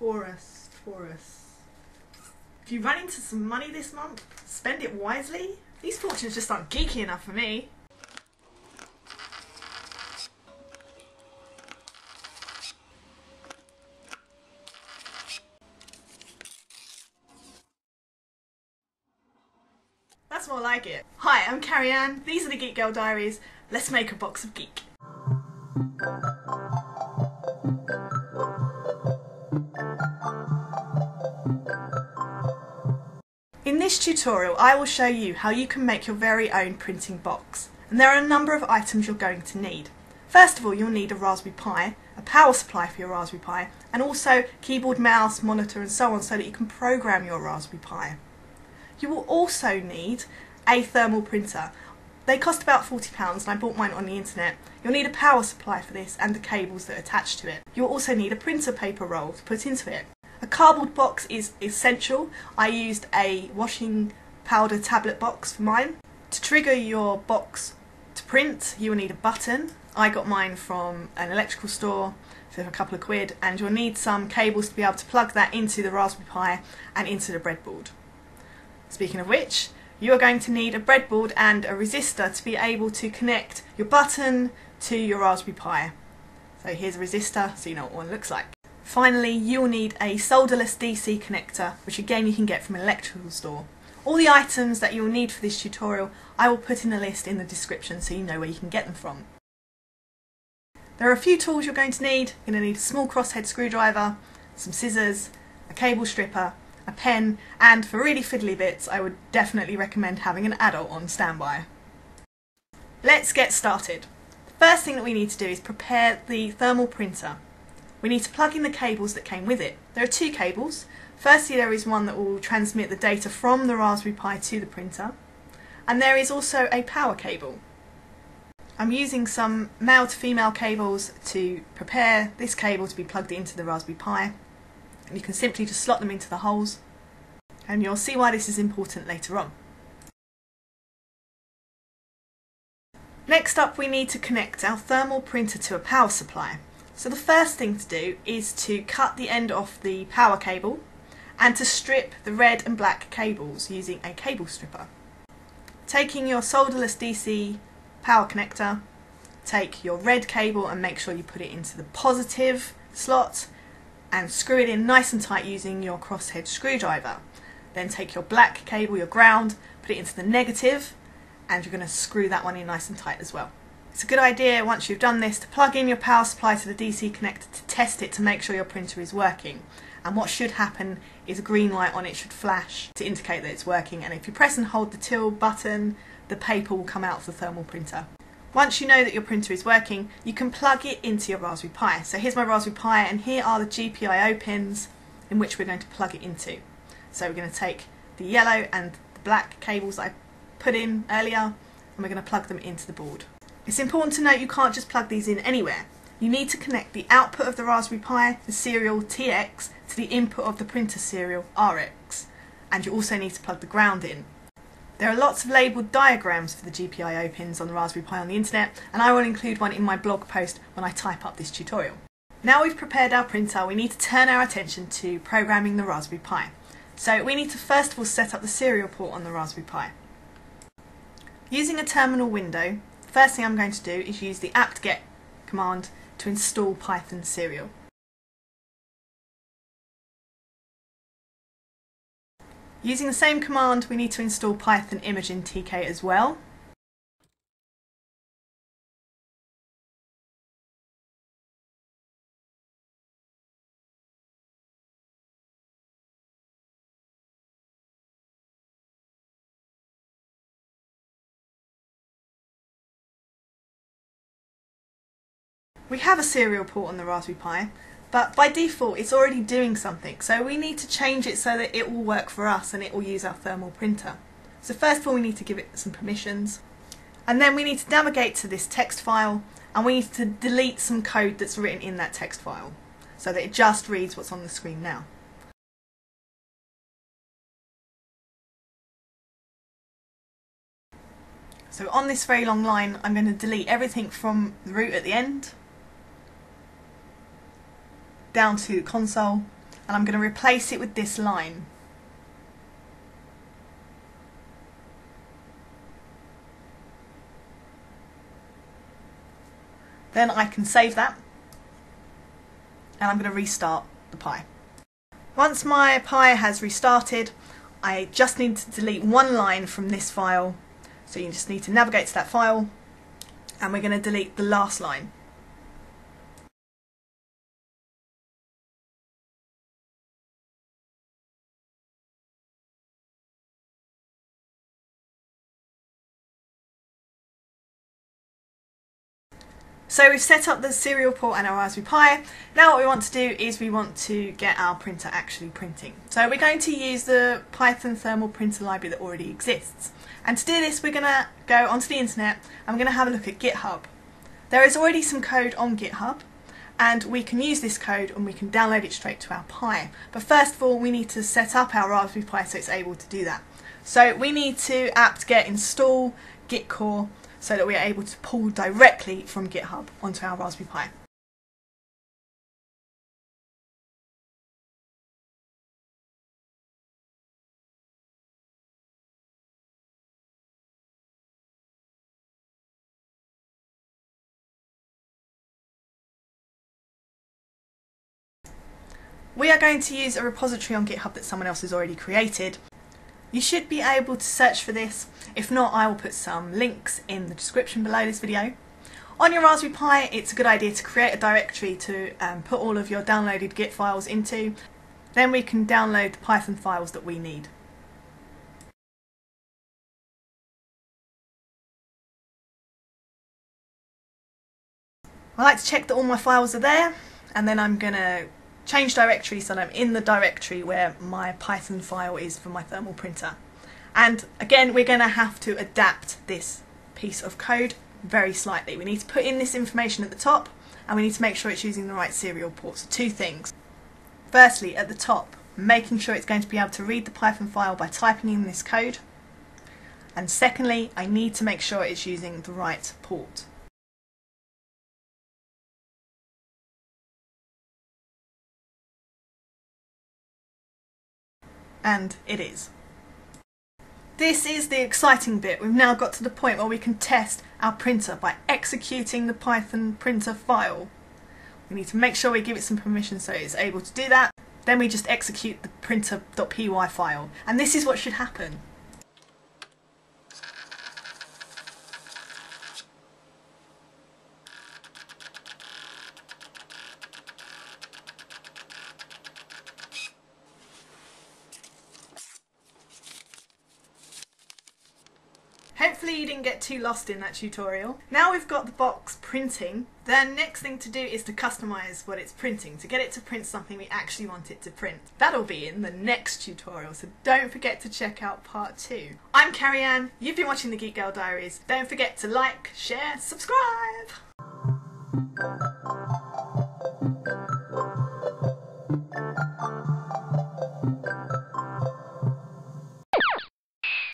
Taurus, Taurus. If you run into some money this month, spend it wisely. These fortunes just aren't geeky enough for me. That's more like it. Hi, I'm Carrie Anne. These are the Geek Gurl Diaries. Let's make a box of geek. This tutorial I will show you how you can make your very own printing box and there are a number of items you're going to need. First of all you'll need a Raspberry Pi, a power supply for your Raspberry Pi and also keyboard, mouse, monitor and so on so that you can program your Raspberry Pi. You will also need a thermal printer. They cost about £40 and I bought mine on the internet. You'll need a power supply for this and the cables that attach to it. You'll also need a printer paper roll to put into it. A cardboard box is essential. I used a washing powder tablet box for mine. To trigger your box to print, you will need a button. I got mine from an electrical store for a couple of quid and you'll need some cables to be able to plug that into the Raspberry Pi and into the breadboard. Speaking of which, you are going to need a breadboard and a resistor to be able to connect your button to your Raspberry Pi. So here's a resistor so you know what one looks like. Finally, you'll need a solderless DC connector, which again you can get from an electrical store. All the items that you'll need for this tutorial I will put in a list in the description so you know where you can get them from. There are a few tools you're going to need. You're going to need a small crosshead screwdriver, some scissors, a cable stripper, a pen, and for really fiddly bits I would definitely recommend having an adult on standby. Let's get started. The first thing that we need to do is prepare the thermal printer. We need to plug in the cables that came with it. There are two cables. Firstly there is one that will transmit the data from the Raspberry Pi to the printer and there is also a power cable. I'm using some male to female cables to prepare this cable to be plugged into the Raspberry Pi and you can simply just slot them into the holes and you'll see why this is important later on. Next up we need to connect our thermal printer to a power supply. So the first thing to do is to cut the end off the power cable and to strip the red and black cables using a cable stripper. Taking your solderless DC power connector, take your red cable and make sure you put it into the positive slot and screw it in nice and tight using your crosshead screwdriver. Then take your black cable, your ground, put it into the negative and you're going to screw that one in nice and tight as well. It's a good idea once you've done this to plug in your power supply to the DC connector to test it to make sure your printer is working. And what should happen is a green light on it should flash to indicate that it's working and if you press and hold the till button the paper will come out of the thermal printer. Once you know that your printer is working you can plug it into your Raspberry Pi. So here's my Raspberry Pi and here are the GPIO pins in which we're going to plug it into. So we're going to take the yellow and the black cables I put in earlier and we're going to plug them into the board. It's important to note you can't just plug these in anywhere. You need to connect the output of the Raspberry Pi, the serial TX, to the input of the printer serial RX. And you also need to plug the ground in. There are lots of labelled diagrams for the GPIO pins on the Raspberry Pi on the internet, and I will include one in my blog post when I type up this tutorial. Now we've prepared our printer, we need to turn our attention to programming the Raspberry Pi. So we need to first of all set up the serial port on the Raspberry Pi. Using a terminal window, First thing I'm going to do is use the apt-get command to install Python serial. Using the same command we need to install Python Imaging TK as well. We have a serial port on the Raspberry Pi, but by default it's already doing something, so we need to change it so that it will work for us and it will use our thermal printer. So first of all we need to give it some permissions, and then we need to navigate to this text file and we need to delete some code that's written in that text file so that it just reads what's on the screen now. So on this very long line I'm going to delete everything from the root at the end down to console and I'm going to replace it with this line. Then I can save that and I'm going to restart the Pi. Once my Pi has restarted, I just need to delete one line from this file. So you just need to navigate to that file and we're going to delete the last line. So we've set up the serial port and our Raspberry Pi. Now what we want to do is we want to get our printer actually printing. So we're going to use the Python thermal printer library that already exists. And to do this we're going to go onto the internet and we're going to have a look at GitHub. There is already some code on GitHub and we can use this code and we can download it straight to our Pi. But first of all we need to set up our Raspberry Pi so it's able to do that. So we need to apt-get install gitcore so that we are able to pull directly from GitHub onto our Raspberry Pi. We are going to use a repository on GitHub that someone else has already created you should be able to search for this. If not, I will put some links in the description below this video. On your Raspberry Pi, it's a good idea to create a directory to um, put all of your downloaded Git files into. Then we can download the Python files that we need. I like to check that all my files are there and then I'm going to change directory so I'm in the directory where my Python file is for my thermal printer. And again, we're going to have to adapt this piece of code very slightly. We need to put in this information at the top and we need to make sure it's using the right serial port. So Two things. Firstly, at the top, making sure it's going to be able to read the Python file by typing in this code. And secondly, I need to make sure it's using the right port. And it is. This is the exciting bit. We've now got to the point where we can test our printer by executing the Python printer file. We need to make sure we give it some permission so it's able to do that. Then we just execute the printer.py file. And this is what should happen. Hopefully you didn't get too lost in that tutorial. Now we've got the box printing, the next thing to do is to customise what it's printing, to get it to print something we actually want it to print. That'll be in the next tutorial, so don't forget to check out part two. I'm Carrie Anne, you've been watching the Geek Gurl Diaries. Don't forget to like, share, subscribe!